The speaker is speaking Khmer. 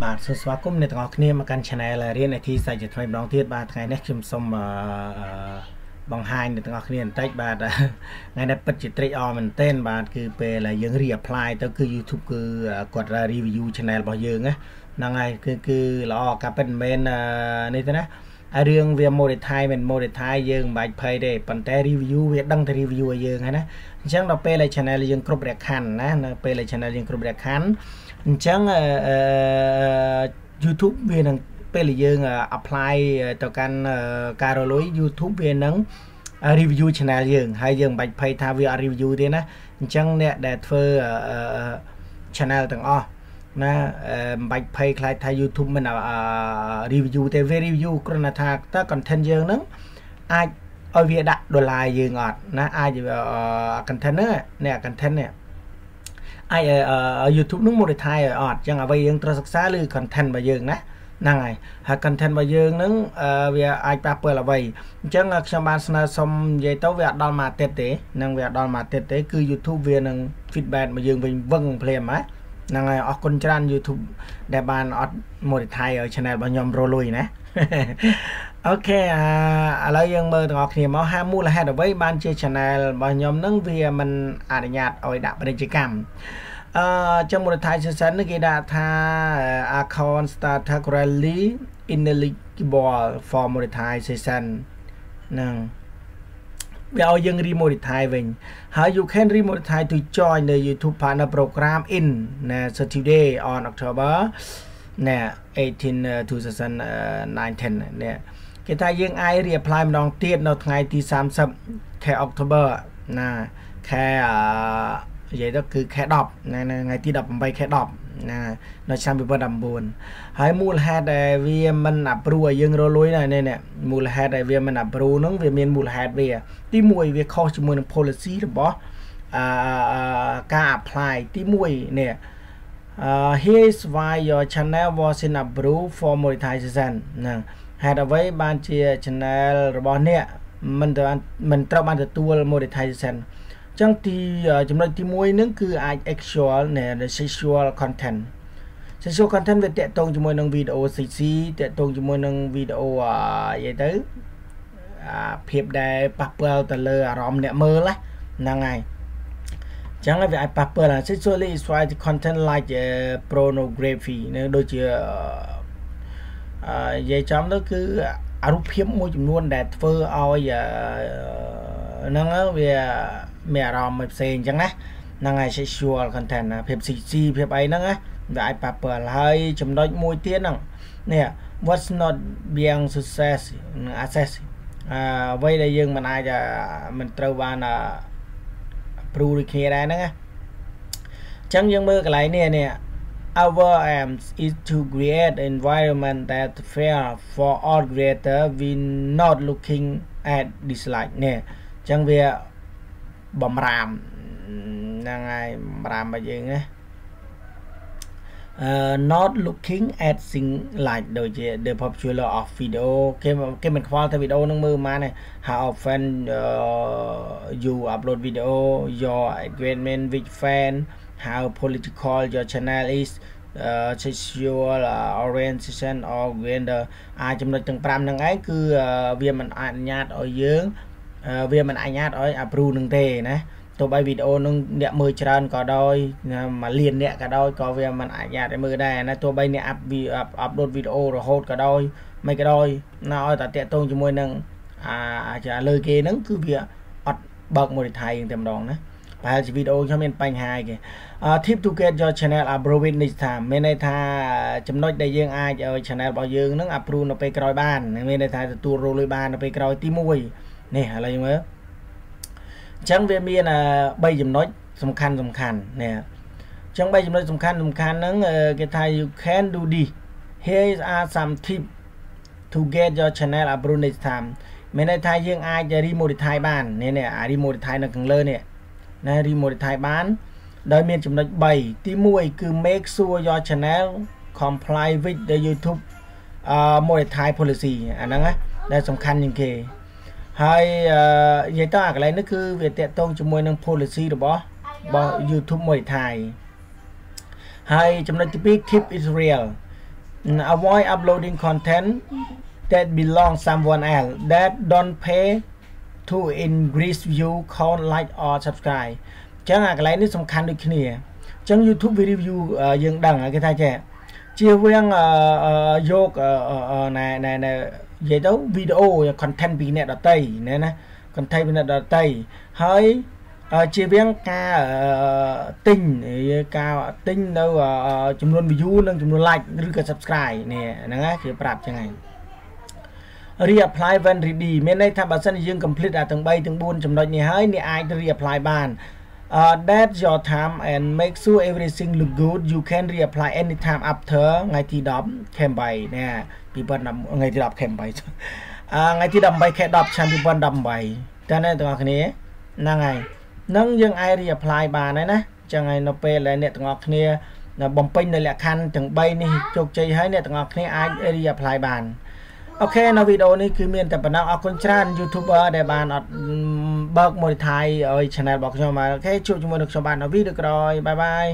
បាទសួស្វាគមន៍អ្នកទាំងអស់គ្នាមកកាន់ Channel រៀន IT សាច់ជាថ្មីម្ដងទៀតបាទថ្ងៃនេះខ្ញុំសូមបង្ហាញអ្នកទាំងអស់គ្នាបន្តិចបាទថ្ងៃនេះពិតជាត្រេកអរមែនទែនបាទគឺពេលយើង re-apply ទៅគឺ YouTube គឺគាត់ review channel របស់យើងហ្នឹងហើយគឺគឺល្អការពិតមិនមែននេះទេណាហើយរឿងវា monetize មិន monetize យើងមិនបាច់ភ័យទេប៉ុន្តែ review វាដឹងតែ review ឲ្យយើងហើយណាអញ្ចឹងដល់ពេល channel យើងគ្រប់រយៈខណ្ឌណានៅពេល channel យើងគ្រប់រយៈខណ្ឌ អញ្ចឹងអឺ YouTube វានឹងពេលយើង apply ទៅកាន់ការរលុយ YouTube វានឹង review channel យើងហើយយើងមិនបាច់ភ័យថាវាអត់ review ទេណាអញ្ចឹងអ្នកដែលធ្វើ channel ទាំងអស់ណាមិនបាច់ភ័យខ្លាចថា YouTube មិន review ទេវា review គ្រាន់តែថាតើ content យើងហ្នឹងអាចឲ្យវាដាក់ដុល្លារយើងអត់ណាអាច content ហ្នឹងអ្នក content នេះ អាច YouTube នឹង monetize ឲ្យអត់ចឹងអ្វីយើងត្រូវសិក្សាលើ content របស់យើងណាហ្នឹងហើយហើយ content របស់យើងហ្នឹងវាអាចប៉ះពាល់អ្វីអញ្ចឹងខ្ញុំបានស្នើសុំនិយាយទៅវាអត់ដល់មួយអាទិត្យទេនឹងវាអត់ដល់មួយអាទិត្យទេគឺ YouTube វានឹង feedback មកយើងវិញវឹងភ្លាមហ៎ហ្នឹងហើយអរគុណច្រើន YouTube ដែលបានអត់ monetize ឲ្យ channel របស់ខ្ញុំរលុយណាអូខេអាឥឡូវយើងមើលទាំងអស់គ្នាមកហាមូលហេតុអ្វីបានជា channel របស់ខ្ញុំនឹងវាមិនអនុញ្ញាតឲ្យដាក់ពាណិជ្ជកម្ម អឺចឹង monetization នេះគេដាក់ថា account starter currently ineligible for monetization ហ្នឹងវាឲ្យយើង remonetize វិញហើយ you can remonetize to join the YouTube partner program in ណា Saturday on October ណែ18 2019នេះគេថាយើងអាច reapply ម្ដងទៀតនៅថ្ងៃទី30ខែ October ណាខែអឺ និយាយទៅគឺខែ10ណាថ្ងៃទី18ខែ10ណានៅឆ្នាំ2019ហើយមូលហេតុដែលវាមិនអាប់រូឲ្យយើងរលួយណានេះមូលហេតុដែលវាមិនអាប់រូហ្នឹងវាមានមូលហេតុវា ទី1វាខុសជាមួយនឹង policy របស់អឺការ apply ទី1នេះ uh, here is why your channel was in approved for monetization ហ្នឹងហេតុអ្វីបានជា channel របស់អ្នកមិនត្រូវមិនត្រូវបានទទួល monetization ចឹងទីចំណុចទី1ហ្នឹងគឺអាច actual នៃ sexual content sexual content វាតកតងជាមួយនឹងវីដេអូ CC តកតងជាមួយនឹងវីដេអូនិយាយទៅអាភាពដែលប៉ះពាល់ទៅលើអារម្មណ៍អ្នកមើលហ្នឹងហើយចឹងវាអាចប៉ះពាល់ sexually exploited content like pornography នៅដូចជាអឺនិយាយចំទៅគឺអារូបភាពមួយចំនួនដែលធ្វើឲ្យហ្នឹងវា មានអារម្មណ៍មួយផ្សេងអញ្ចឹងណាហ្នឹងហើយ sexual content ណាភាព CC ភាពអីហ្នឹងណាវាអាចប៉ះពាល់ហើយចំណុចមួយទៀតហ្នឹងនេះ what's not being success access អឺអ្វីដែលយើងមិនអាចមិនត្រូវបានព្រូដូចគ្នាដែរហ្នឹងណាអញ្ចឹងយើងមើលកន្លែងនេះនេះ our aims is to create an environment that fair for all creator we not looking at dislike នេះអញ្ចឹងវា បំរាមហ្នឹងហើយបំរាមរបស់យើងណា uh, not looking at thing like ដូចជា the popular of video គេគេមិនខ្វល់តែវីដេអូនឹងមើលប៉ុន្មានទេ how often uh, you upload video your engagement with fan how political your channel is uh, sexual uh, orientation or gender អាចចំណុចទាំង5ហ្នឹងឯងគឺវាមិនអនុញ្ញាតឲ្យយើង វាមិនអនុញ្ញាតឲ្យ approve នឹងទេណាទោះបីវីដេអូនឹងអ្នកមើលច្រើនក៏ដោយមួយលានអ្នកក៏ដោយក៏វាមិនអាចឲ្យមើលដែរណាទោះបីអ្នកអាប់អាប់ឡូតវីដេអូរហូតក៏ដោយមិនក៏ដោយណាឲ្យតែតាក់ទងជាមួយនឹងអាចាលើគេហ្នឹងគឺវាអត់បើក monetize តែម្ដងណាប្រហែលជាវីដេអូខ្ញុំមានបញ្ហាគេ tip to get your channel approved next time មានន័យថាចំណុចដែលយើងអាចឲ្យ channel របស់យើងហ្នឹង approve នៅពេលក្រោយបានមានន័យថាទទួលរលុយបាននៅពេលក្រោយទី1 នេះឥឡូវមើលអញ្ចឹងវាមាន3ចំណុចសំខាន់សំខាន់នេះអញ្ចឹង3ចំណុចសំខាន់សំខាន់ហ្នឹងគេថា you can do this here are some tips to get your channel approved next time មានន័យថាយើងអាច remodify បាននេះនេះអា remodify នៅខាងលើនេះណា remodify បានដោយមានចំណុច3ទី1គឺ make sure your channel comply with the YouTube uh monetize policy អាហ្នឹងណាដែលសំខាន់ជាងគេ ហើយនិយាយទៅអាកន្លែងនេះគឺវាតកតងជាមួយនឹង policy របស់របស់ YouTube មួយថៃហើយចំណុចទី2 keep it real avoid uploading content that belong someone else that don't pay to increase view count like or subscribe ចឹងអាកន្លែងនេះសំខាន់ដូចគ្នាចឹង YouTube review យើងដឹងគេថាចេះ ជៀសវាងយកណែណែណែនិយាយទៅវីដេអូ content ពីអ្នកដតីណែណា content ពីអ្នកដតីហើយជៀសវាងការទិញការទិញនៅចំនួន view និងចំនួន like ឬក៏ subscribe នេះហ្នឹងណាគេប្រាប់ចឹងហ្នឹង reapply when ready មានន័យថាបើសិនជាយើង complete អាទាំង3ទាំង4ចំណុចនេះហើយអ្នកអាច reapply បាន uh, that's your time and make sure everything look good you can reapply anytime after ថ្ងៃទី10ខែ8នេះ2010ថ្ងៃទី10ខែ8អឺថ្ងៃទី18ខែ10ឆ្នាំ2018តើអ្នកទាំងអស់គ្នាហ្នឹងហើយនឹងយើងអាច reapply បានហើយណាចឹងហើយនៅពេលដែលអ្នកទាំងអស់គ្នាបំពេញនៅលក្ខខណ្ឌទាំង3នេះជោគជ័យហើយអ្នកទាំងអស់គ្នាអាច reapply បាន អូខេនៅវីដេអូនេះគឺមានតែប៉ុណ្ណឹងអរគុណច្រើន YouTuber ដែលបានអត់បើក monetize ឲ្យ channel របស់ខ្ញុំបាទអូខេជួបជាមួយនឹងខ្ញុំបាននៅវីដេអូក្រោយបាយបាយ